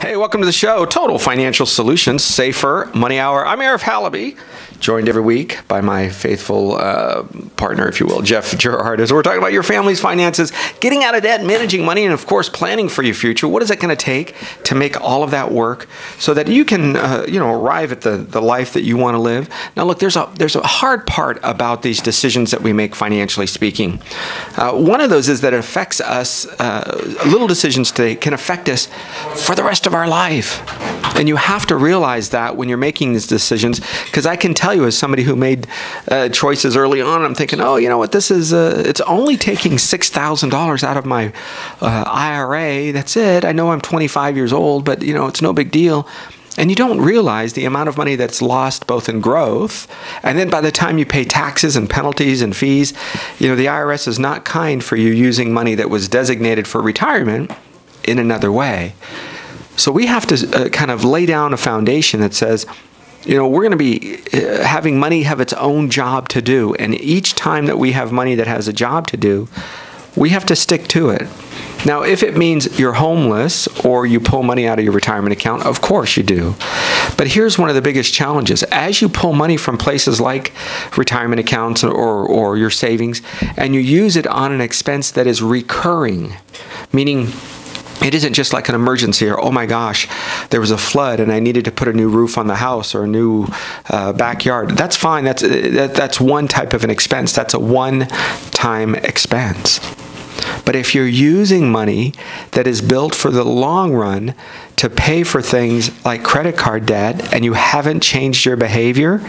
Hey, welcome to the show, Total Financial Solutions, Safer Money Hour. I'm Arif Halaby, joined every week by my faithful uh, partner, if you will, Jeff Gerhard, as we're talking about your family's finances, getting out of debt, managing money, and of course, planning for your future. What is it going to take to make all of that work so that you can, uh, you know, arrive at the, the life that you want to live? Now, look, there's a there's a hard part about these decisions that we make financially speaking. Uh, one of those is that it affects us. Uh, little decisions today can affect us for the rest of our life. And you have to realize that when you're making these decisions, because I can tell you, as somebody who made uh, choices early on, I'm thinking, oh, you know what, this is, uh, it's only taking $6,000 out of my uh, IRA. That's it. I know I'm 25 years old, but, you know, it's no big deal. And you don't realize the amount of money that's lost both in growth, and then by the time you pay taxes and penalties and fees, you know, the IRS is not kind for you using money that was designated for retirement in another way. So we have to uh, kind of lay down a foundation that says, you know, we're going to be uh, having money have its own job to do. And each time that we have money that has a job to do, we have to stick to it. Now, if it means you're homeless or you pull money out of your retirement account, of course you do. But here's one of the biggest challenges. As you pull money from places like retirement accounts or, or your savings, and you use it on an expense that is recurring, meaning it isn't just like an emergency or oh my gosh there was a flood and i needed to put a new roof on the house or a new uh, backyard. That's fine. That's that, that's one type of an expense. That's a one time expense. But if you're using money that is built for the long run to pay for things like credit card debt and you haven't changed your behavior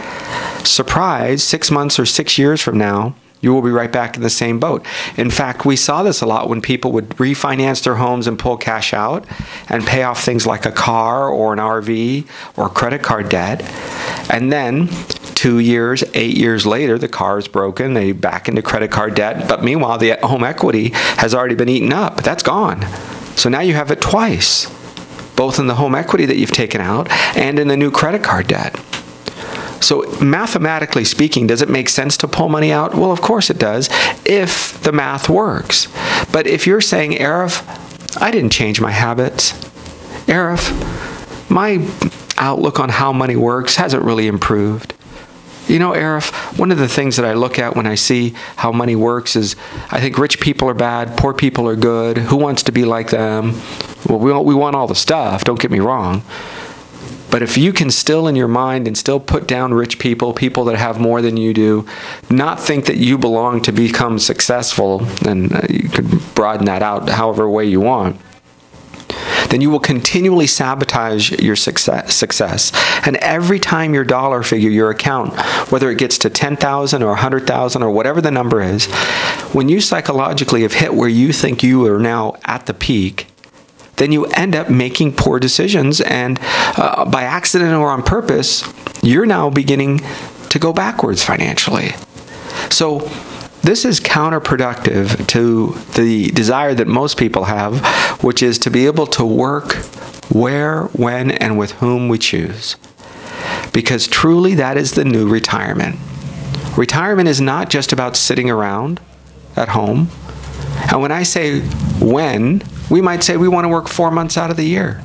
surprise 6 months or 6 years from now you will be right back in the same boat. In fact, we saw this a lot when people would refinance their homes and pull cash out and pay off things like a car or an RV or credit card debt. And then two years, eight years later, the car is broken, they back into credit card debt. But meanwhile, the home equity has already been eaten up. That's gone. So now you have it twice, both in the home equity that you've taken out and in the new credit card debt. So, mathematically speaking, does it make sense to pull money out? Well, of course it does, if the math works. But if you're saying, Arif, I didn't change my habits, Arif, my outlook on how money works hasn't really improved. You know, Arif, one of the things that I look at when I see how money works is I think rich people are bad, poor people are good. Who wants to be like them? Well, we, we want all the stuff, don't get me wrong. But if you can still in your mind and still put down rich people, people that have more than you do, not think that you belong to become successful, and uh, you could broaden that out however way you want then you will continually sabotage your success, success. And every time your dollar figure, your account, whether it gets to 10,000 or 100,000 or whatever the number is, when you psychologically have hit where you think you are now at the peak, then you end up making poor decisions. And uh, by accident or on purpose, you're now beginning to go backwards financially. So, this is counterproductive to the desire that most people have, which is to be able to work where, when, and with whom we choose. Because truly, that is the new retirement. Retirement is not just about sitting around at home. And when I say when, we might say we want to work four months out of the year.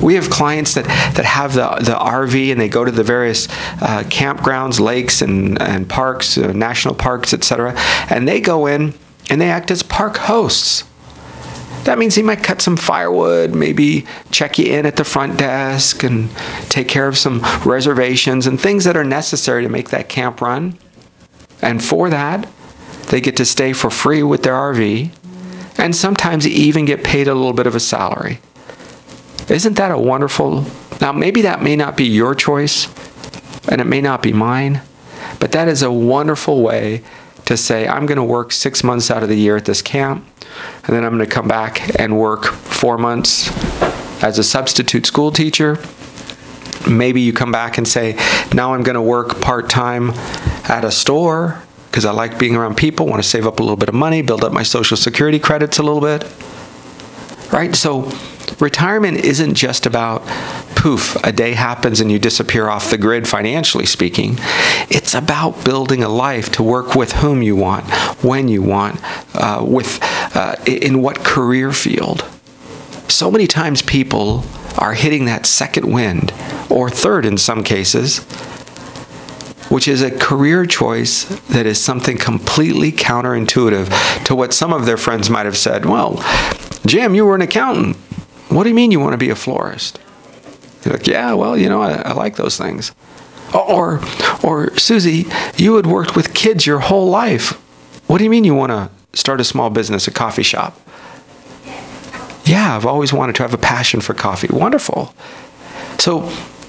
We have clients that, that have the, the RV and they go to the various uh, campgrounds, lakes, and, and parks, uh, national parks, etc. And they go in and they act as park hosts. That means he might cut some firewood, maybe check you in at the front desk, and take care of some reservations and things that are necessary to make that camp run. And for that, they get to stay for free with their RV and sometimes even get paid a little bit of a salary. Isn't that a wonderful? Now, maybe that may not be your choice, and it may not be mine, but that is a wonderful way to say, I'm going to work six months out of the year at this camp, and then I'm going to come back and work four months as a substitute school teacher. Maybe you come back and say, now I'm going to work part time at a store because I like being around people, want to save up a little bit of money, build up my social security credits a little bit. Right? So retirement isn't just about poof, a day happens and you disappear off the grid financially speaking. It's about building a life to work with whom you want, when you want, uh, with uh, in what career field. So many times people are hitting that second wind, or third in some cases, which is a career choice that is something completely counterintuitive to what some of their friends might have said. Well, Jim, you were an accountant. What do you mean you want to be a florist? You're like, yeah, well, you know, I, I like those things. Or, or Susie, you had worked with kids your whole life. What do you mean you want to start a small business, a coffee shop? Yeah, I've always wanted to have a passion for coffee. Wonderful. So,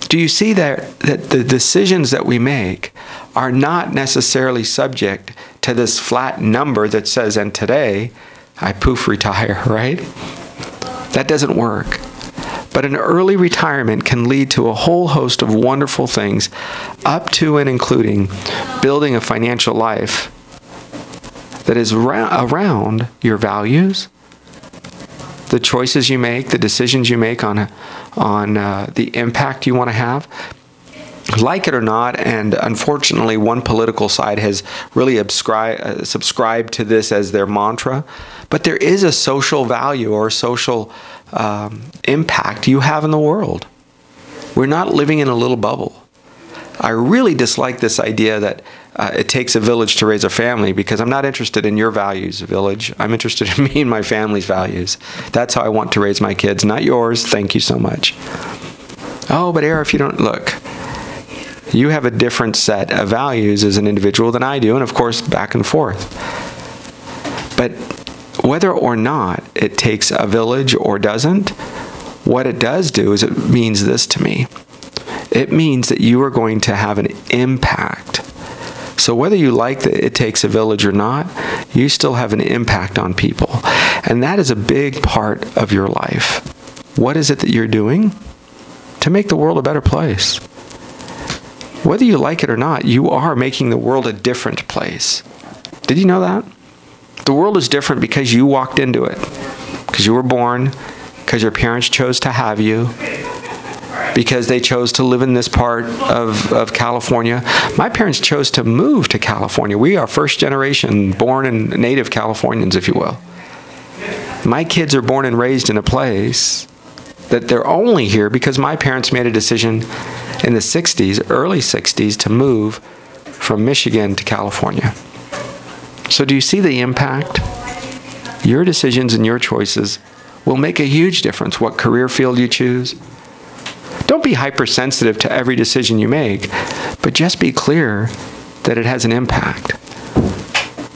do you see that, that the decisions that we make are not necessarily subject to this flat number that says, and today I poof retire, right? That doesn't work. But an early retirement can lead to a whole host of wonderful things, up to and including building a financial life that is around your values, the choices you make, the decisions you make on, on uh, the impact you want to have. Like it or not, and unfortunately, one political side has really uh, subscribed to this as their mantra, but there is a social value or social um, impact you have in the world. We're not living in a little bubble. I really dislike this idea that uh, it takes a village to raise a family because I'm not interested in your values, village. I'm interested in me and my family's values. That's how I want to raise my kids, not yours. Thank you so much. Oh, but Ara, if you don't look, you have a different set of values as an individual than I do, and of course, back and forth. But whether or not it takes a village or doesn't, what it does do is it means this to me. It means that you are going to have an impact. So whether you like that it takes a village or not, you still have an impact on people. And that is a big part of your life. What is it that you're doing to make the world a better place? Whether you like it or not, you are making the world a different place. Did you know that? The world is different because you walked into it, because you were born, because your parents chose to have you, because they chose to live in this part of, of California. My parents chose to move to California. We are first generation born and native Californians, if you will. My kids are born and raised in a place that they're only here because my parents made a decision in the 60s, early 60s, to move from Michigan to California. So, do you see the impact? Your decisions and your choices will make a huge difference what career field you choose. Don't be hypersensitive to every decision you make, but just be clear that it has an impact.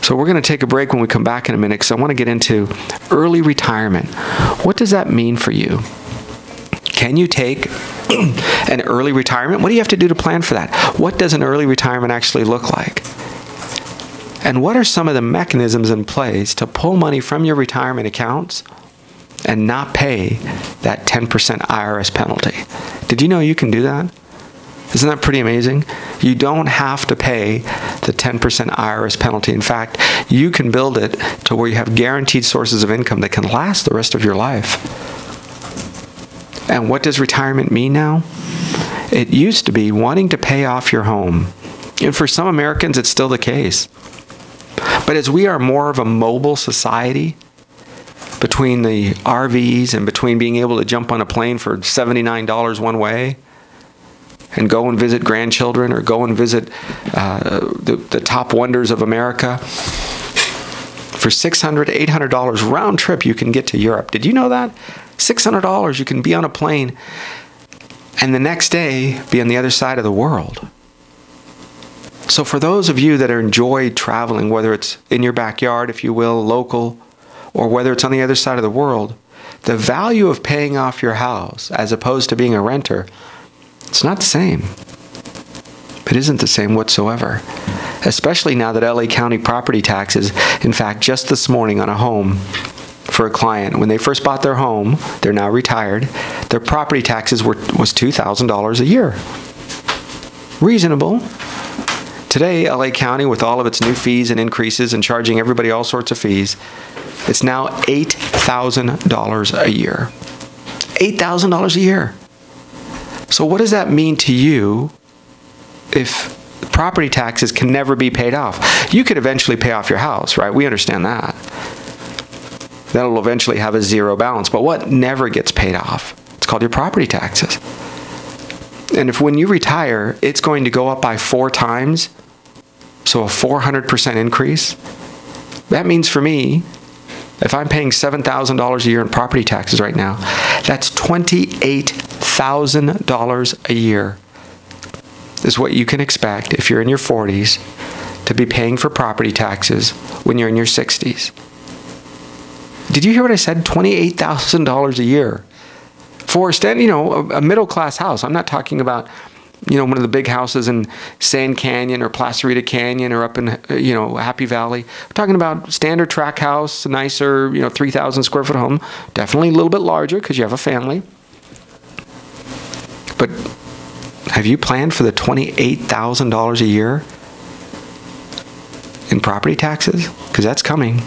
So, we're going to take a break when we come back in a minute because I want to get into early retirement. What does that mean for you? Can you take an early retirement? What do you have to do to plan for that? What does an early retirement actually look like? And what are some of the mechanisms in place to pull money from your retirement accounts and not pay that 10% IRS penalty? Did you know you can do that? Isn't that pretty amazing? You don't have to pay the 10% IRS penalty. In fact, you can build it to where you have guaranteed sources of income that can last the rest of your life. And what does retirement mean now? It used to be wanting to pay off your home. And for some Americans, it's still the case. But as we are more of a mobile society, between the RVs and between being able to jump on a plane for $79 one way and go and visit grandchildren or go and visit uh, the, the top wonders of America, for $600, $800 round trip, you can get to Europe. Did you know that? $600, you can be on a plane and the next day be on the other side of the world. So, for those of you that enjoy traveling, whether it's in your backyard, if you will, local, or whether it's on the other side of the world, the value of paying off your house as opposed to being a renter, it's not the same. It isn't the same whatsoever. Especially now that LA County property taxes, in fact, just this morning on a home for a client, when they first bought their home, they're now retired, their property taxes were was $2,000 a year. Reasonable, Today, LA County, with all of its new fees and increases and charging everybody all sorts of fees, it's now $8,000 a year. $8,000 a year. So, what does that mean to you if property taxes can never be paid off? You could eventually pay off your house, right? We understand that. That'll eventually have a zero balance. But what never gets paid off? It's called your property taxes. And if when you retire, it's going to go up by four times, so a 400% increase, that means for me, if I'm paying $7,000 a year in property taxes right now, that's $28,000 a year is what you can expect if you're in your 40s to be paying for property taxes when you're in your 60s. Did you hear what I said? $28,000 a year for stand, you know, a, a middle class house. I'm not talking about you know, one of the big houses in Sand Canyon or Placerita Canyon or up in, uh, you know, Happy Valley. We're talking about standard track house, nicer, you know, 3,000 square foot home. Definitely a little bit larger because you have a family. But have you planned for the $28,000 a year in property taxes? Because that's coming.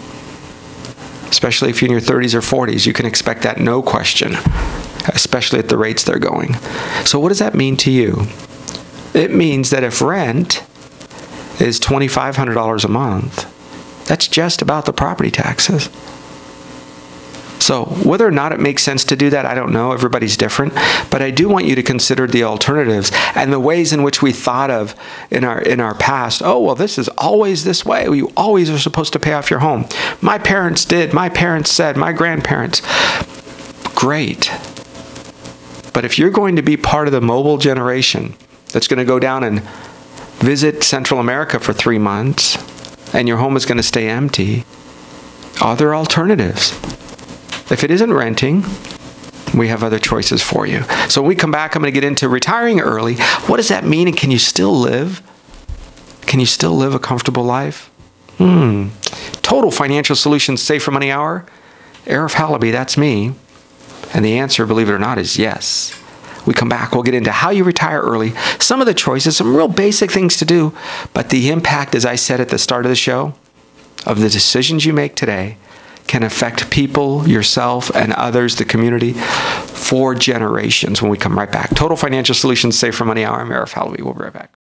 Especially if you're in your 30s or 40s, you can expect that no question especially at the rates they're going. So, what does that mean to you? It means that if rent is $2,500 a month, that's just about the property taxes. So, whether or not it makes sense to do that, I don't know. Everybody's different. But I do want you to consider the alternatives and the ways in which we thought of in our in our past. Oh, well, this is always this way. You always are supposed to pay off your home. My parents did. My parents said. My grandparents. Great. But if you're going to be part of the mobile generation that's going to go down and visit Central America for three months and your home is going to stay empty, are there alternatives? If it isn't renting, we have other choices for you. So when we come back, I'm going to get into retiring early. What does that mean? And can you still live? Can you still live a comfortable life? Hmm. Total Financial Solutions Safer Money Hour. Arif Halaby, that's me. And the answer, believe it or not, is yes. We come back, we'll get into how you retire early, some of the choices, some real basic things to do, but the impact, as I said at the start of the show, of the decisions you make today can affect people, yourself, and others, the community, for generations when we come right back. Total Financial Solutions Safer Money Hour. I'm Arif Halaby. We'll be right back.